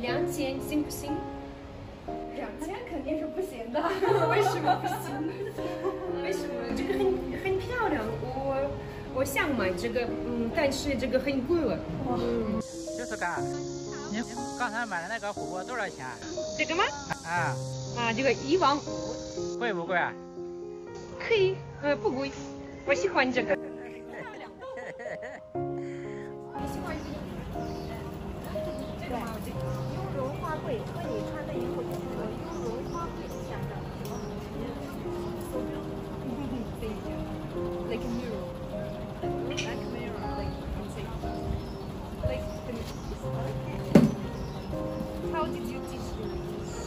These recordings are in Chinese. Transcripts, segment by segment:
两千行不行？两千肯定是不行的。为什么不行？为什么？这个很很漂亮，我我想买这个，嗯，但是这个很贵了。嗯，就是干。你刚才买的那个火锅多少钱？这个吗？啊啊，这个一万五。贵不贵啊？可以，呃，不贵。我喜欢这个。会和你穿的衣服就是说雍容华贵的象征。Like a mirror. Like a mirror, like you can say. Like the How did you teach me this?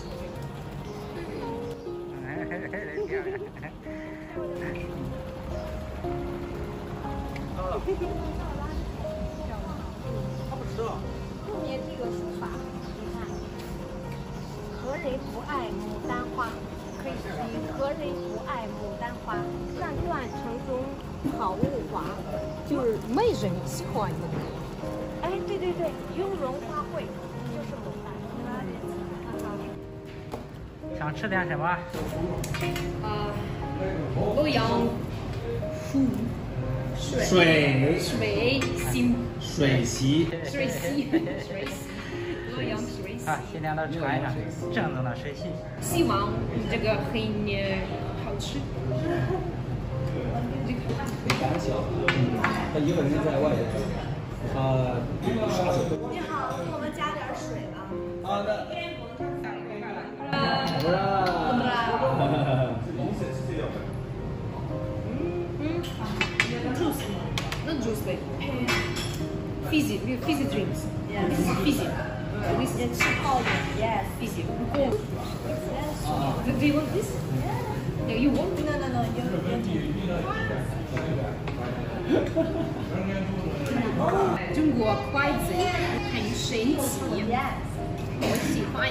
人不爱牡丹花？可以是何人不爱牡丹花？断断城中好物华，就是没人喜欢的。哎，对对对，雍容花卉就是牡丹。想吃点什么？啊，欧阳湖水水水席水席水洗水洗。啊，尽量都尝一尝正宗的水洗。希望这个很好吃。胆小，嗯，他一个人在外边，啊，杀手。你好，给我们加点水吧。好的。fizzy, fizzy drinks. Yeah, this is fizzy. This is powder. Yes. Fizzy. Cool. Do you want this? No, you want? No, no, no. You, you. 中国筷子很神奇，我喜欢。